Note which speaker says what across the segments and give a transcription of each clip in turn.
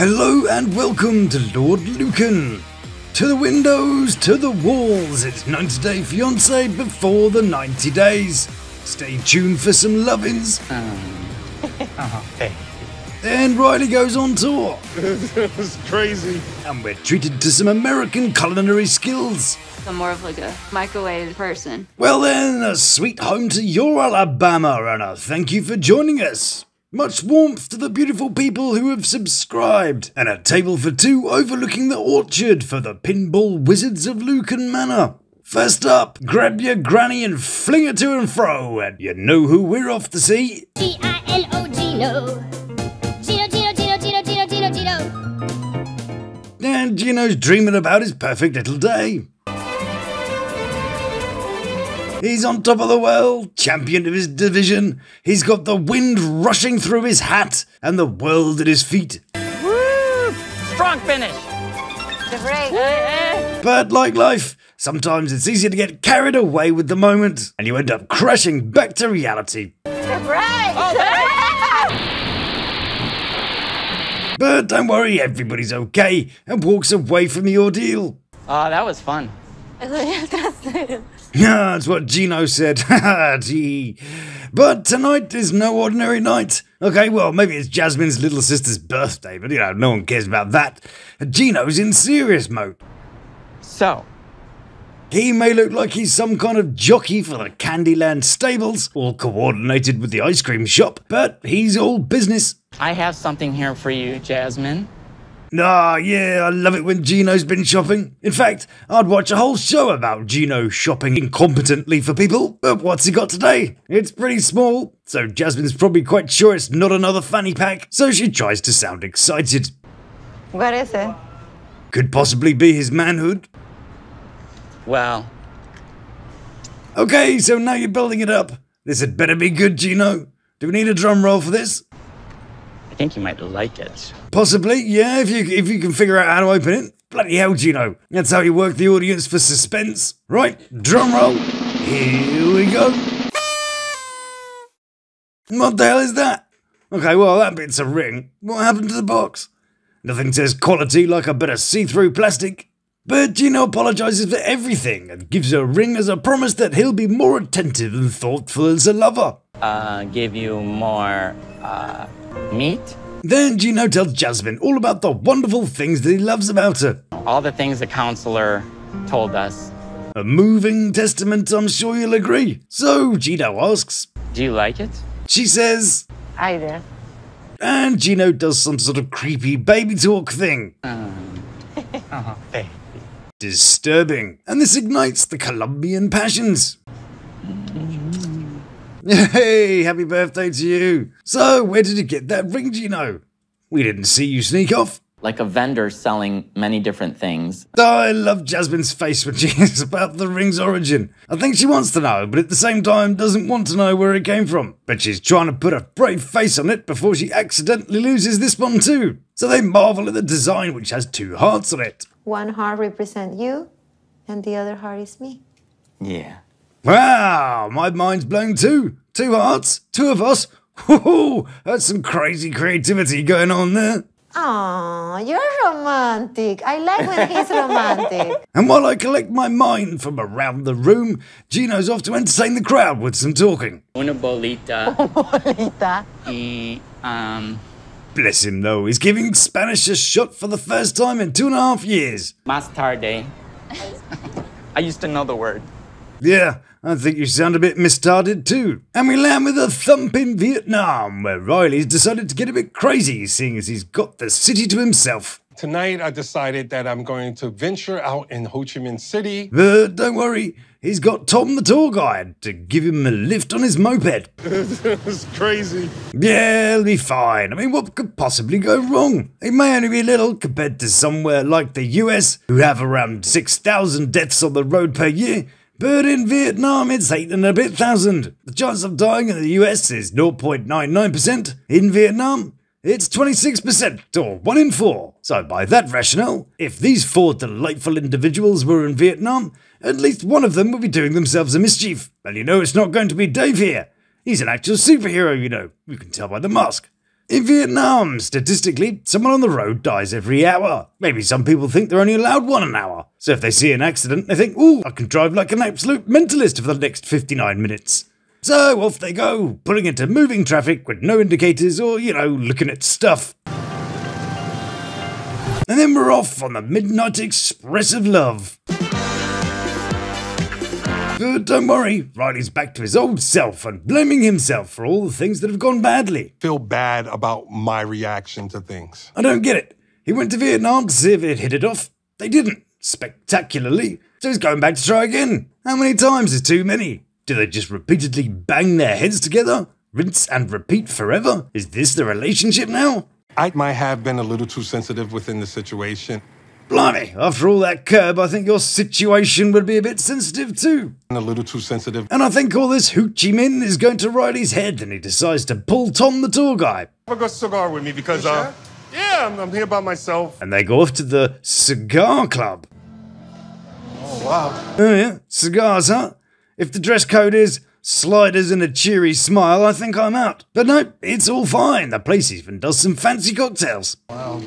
Speaker 1: Hello and welcome to Lawd Lukan. To the windows, to the walls, it's 90 Day Fiance before the 90 days. Stay tuned for some lovin's. Um. Uh-huh. And Riley goes on tour,
Speaker 2: It's crazy.
Speaker 1: and we're treated to some American culinary skills.
Speaker 3: I'm more of like a microwave person.
Speaker 1: Well then, a sweet home to your Alabama, and a thank you for joining us. Much warmth to the beautiful people who have subscribed, and a table for two overlooking the orchard for the pinball wizards of Lukan Manor. First up, grab your granny and fling her to and fro, and you know who we're off to see.
Speaker 4: G-I-N-O Gino. Gino, Gino, Gino, Gino, Gino, Gino, Gino.
Speaker 1: And Gino's dreaming about his perfect little day. He's on top of the world, champion of his division. He's got the wind rushing through his hat and the world at his feet.
Speaker 5: Woo! Strong finish.
Speaker 1: But like life, sometimes it's easy to get carried away with the moment and you end up crashing back to reality. Oh, but don't worry, everybody's okay and walks away from the ordeal.
Speaker 5: Oh, that was fun.
Speaker 1: Yeah, that's what Gino said. Gee. But tonight is no ordinary night. Okay, well, maybe it's Jasmine's little sister's birthday, but you know, no one cares about that. Gino's in serious mode.
Speaker 5: So,
Speaker 1: He may look like he's some kind of jockey for the Candyland stables, all coordinated with the ice cream shop, but he's all business.
Speaker 5: I have something here for you, Jasmine.
Speaker 1: Ah, yeah, I love it when Gino's been shopping. In fact, I'd watch a whole show about Gino shopping incompetently for people. But what's he got today? It's pretty small, so Jasmine's probably quite sure it's not another fanny pack, so she tries to sound excited.
Speaker 6: What is it?
Speaker 1: Could possibly be his manhood.
Speaker 5: Well,
Speaker 1: Okay, so now you're building it up. This had better be good, Gino. Do we need a drum roll for this?
Speaker 5: Think you might like it.
Speaker 1: Possibly, yeah, if you if you can figure out how to open it. Bloody hell, Gino. That's how you work the audience for suspense. Right, drum roll. Here we go. What the hell is that? Okay, well, that bit's a ring. What happened to the box? Nothing says quality like a bit of see through plastic. But Gino apologizes for everything and gives her a ring as a promise that he'll be more attentive and thoughtful as a lover.
Speaker 5: Uh, give you more, uh, meat?
Speaker 1: Then Gino tells Jasmine all about the wonderful things that he loves about her.
Speaker 5: All the things the counselor told us.
Speaker 1: A moving testament, I'm sure you'll agree. So Gino asks.
Speaker 5: Do you like it?
Speaker 1: She says,
Speaker 6: I do.
Speaker 1: and Gino does some sort of creepy baby talk thing.
Speaker 5: Hey.
Speaker 1: Disturbing. And this ignites the Colombian passions. Hey, happy birthday to you. So, where did you get that ring, Gino? We didn't see you sneak off.
Speaker 7: like a vendor selling many different things.
Speaker 1: I love Jasmine's face when she hears about the ring's origin. I think she wants to know, but at the same time doesn't want to know where it came from. But she's trying to put a brave face on it before she accidentally loses this one too. So they marvel at the design, which has two hearts on it.
Speaker 6: One heart represents you, and the other heart is me.
Speaker 7: Yeah.
Speaker 1: Wow, my mind's blown too. Two hearts, two of us. Whoa, that's some crazy creativity going on there.
Speaker 6: Aw, you're romantic. I like when he's romantic.
Speaker 1: And while I collect my mind from around the room, Gino's off to entertain the crowd with some talking.
Speaker 5: Una bolita
Speaker 6: Bonita.
Speaker 5: y, um,
Speaker 1: Bless him though, he's giving Spanish a shot for the first time in two and a half years.
Speaker 5: más tarde. I used to know the word.
Speaker 1: Yeah, I think you sound a bit mistarded too. And we land with a thump in Vietnam, where Riley's decided to get a bit crazy, seeing as he's got the city to himself.
Speaker 2: Tonight, I decided that I'm going to venture out in Ho Chi Minh City.
Speaker 1: But don't worry, he's got Tom the tour guide to give him a lift on his moped.
Speaker 2: it's crazy.
Speaker 1: Yeah, he'll be fine. I mean, what could possibly go wrong? It may only be little compared to somewhere like the US, who have around 6,000 deaths on the road per year. But in Vietnam, it's 8 and a bit thousand. The chance of dying in the US is 0.99%. In Vietnam, it's 26%, or 1 in 4. So, by that rationale, if these four delightful individuals were in Vietnam, at least one of them would be doing themselves a mischief. And you know it's not going to be Dave here. He's an actual superhero, you know. You can tell by the mask. In Vietnam, statistically, someone on the road dies every hour. Maybe some people think they're only allowed one an hour. So if they see an accident, they think, ooh, I can drive like an absolute mentalist for the next 59 minutes. So off they go, pulling into moving traffic with no indicators or, you know, looking at stuff. And then we're off on the Midnight Express of Love. Don't worry, Riley's back to his old self and blaming himself for all the things that have gone badly.
Speaker 2: Feel bad about my reaction to things.
Speaker 1: I don't get it. He went to Vietnam to see if it hit it off. They didn't, spectacularly. So he's going back to try again. How many times is too many? Do they just repeatedly bang their heads together? Rinse and repeat forever? Is this the relationship now?
Speaker 2: I might have been a little too sensitive within the situation.
Speaker 1: Blimey, after all that curb, I think your situation would be a bit sensitive too.
Speaker 2: And a little too sensitive.
Speaker 1: And I think all this hoochie min is going to Riley's head and he decides to pull Tom the tour guy.
Speaker 2: Have a good cigar with me because, uh, yeah, I'm, I'm here by myself.
Speaker 1: And they go off to the cigar club.
Speaker 2: Oh, wow.
Speaker 1: Oh yeah, cigars, huh? If the dress code is sliders and a cheery smile, I think I'm out. But no, it's all fine. The place even does some fancy cocktails. Wow.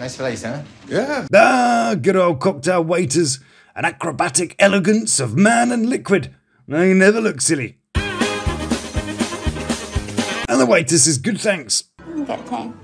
Speaker 8: Nice place, huh?
Speaker 2: Yeah.
Speaker 1: Ah, good old cocktail waiters. An acrobatic elegance of man and liquid. They never look silly. And the waitess is good thanks.
Speaker 3: Good thing.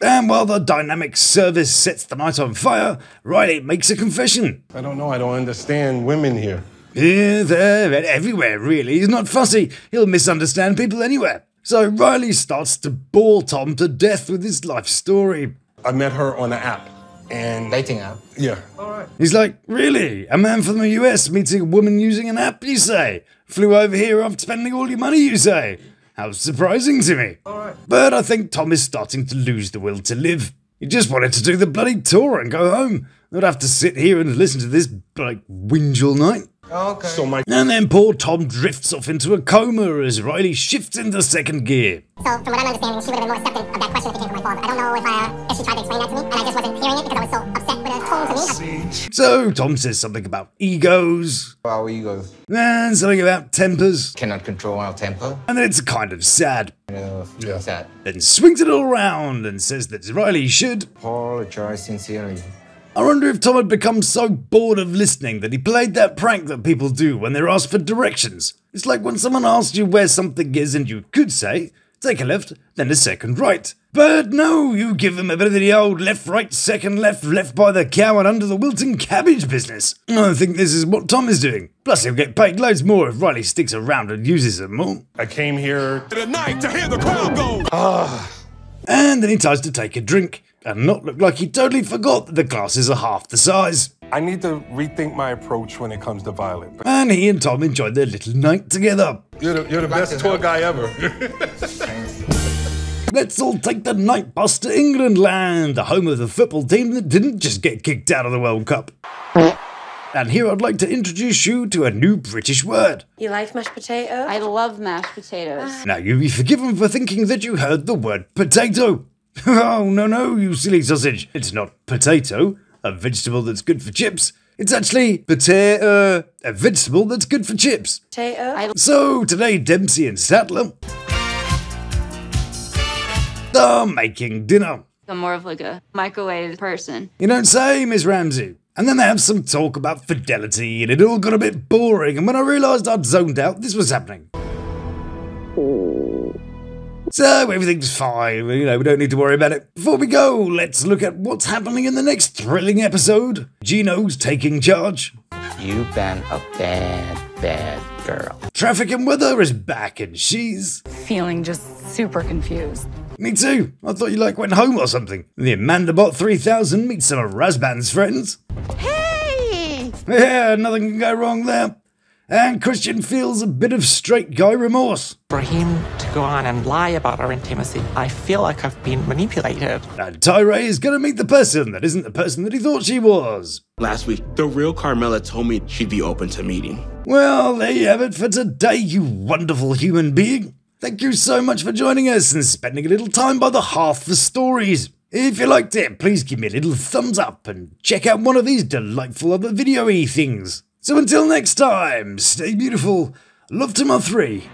Speaker 1: And while the dynamic service sets the night on fire, Riley makes a confession.
Speaker 2: I don't know. I don't understand women here.
Speaker 1: Here, there, and everywhere, really. He's not fussy. He'll misunderstand people anywhere. So Riley starts to bore Tom to death with his life story.
Speaker 2: I met her on an app. And
Speaker 8: Dating app.
Speaker 2: yeah. All right.
Speaker 1: He's like, Really? A man from the US meeting a woman using an app, you say? Flew over here after spending all your money, you say? How surprising to me. All right. But I think Tom is starting to lose the will to live. He just wanted to do the bloody tour and go home. Not have to sit here and listen to this, like, whinge all night.
Speaker 8: Okay.
Speaker 2: So my
Speaker 1: And then poor Tom drifts off into a coma as Riley shifts into second gear.
Speaker 4: So, from what I'm understanding, she would have been more accepting of that question if it came from my father. I don't know if, uh, if she tried to explain that to me, and I just wasn't hearing it because I was so upset with her tone to me.
Speaker 1: So Tom says something about egos,
Speaker 8: Our egos
Speaker 1: and something about tempers,
Speaker 8: cannot control our temper.
Speaker 1: and then it's kind of sad.
Speaker 8: You know,
Speaker 2: Yeah.
Speaker 8: sad.
Speaker 1: Then swings it all around and says that Riley should.
Speaker 8: Apologize sincerely.
Speaker 1: I wonder if Tom had become so bored of listening that he played that prank that people do when they're asked for directions. It's like when someone asks you where something is and you could say, take a left, then a second right. But no, you give them a bit of the old left, right, second left, left by the cow and under the wilting cabbage business. I think this is what Tom is doing. Plus, he'll get paid loads more if Riley sticks around and uses them more.
Speaker 2: I came here
Speaker 9: tonight to hear the crowd go. Ah.
Speaker 1: And then he tries to take a drink and not look like he totally forgot that the glasses are half the size.
Speaker 2: I need to rethink my approach when it comes to Violet.
Speaker 1: And he and Tom enjoyed their little night together.
Speaker 2: You're the, you're the best tour guy ever.
Speaker 1: Let's all take the night bus to England land, the home of the football team that didn't just get kicked out of the World Cup. And here I'd like to introduce you to a new British word.
Speaker 10: You like mashed potato?
Speaker 3: I love mashed potatoes.
Speaker 1: Now you'll be forgiven for thinking that you heard the word potato. oh, no, no, you silly sausage. It's not potato, a vegetable that's good for chips. It's actually potato, a vegetable that's good for chips.
Speaker 10: Potato?
Speaker 1: So today, Dempsey and Statler are making dinner.
Speaker 3: I'm more of like a microwave person.
Speaker 1: You don't say, Miss Ramsey. And then they have some talk about fidelity, and it all got a bit boring. And when I realised I'd zoned out, this was happening. So everything's fine. You know, we don't need to worry about it. Before we go, let's look at what's happening in the next thrilling episode. Gino's taking charge.
Speaker 7: You've been a bad, bad girl.
Speaker 1: Traffic and weather is back, and she's.
Speaker 10: Feeling just super confused.
Speaker 1: Me too. I thought you like went home or something. The Amandabot 3000 meets some of Razvan's friends.
Speaker 6: Hey!
Speaker 1: Yeah, nothing can go wrong there. And Christian feels a bit of straight guy remorse.
Speaker 11: For him to go on and lie about our intimacy, I feel like I've been manipulated.
Speaker 1: And Tyray is going to meet the person that isn't the person that he thought she was.
Speaker 9: Last week, the real Carmella told me she'd be open to meeting.
Speaker 1: Well, there you have it for today, you wonderful human being. Thank you so much for joining us and spending a little time by the hearth for stories. If you liked it, please give me a little thumbs up and check out one of these delightful other video y things. So until next time, stay beautiful, love to my three.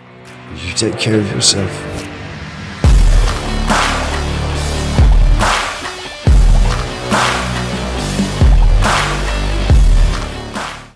Speaker 1: You take care of yourself.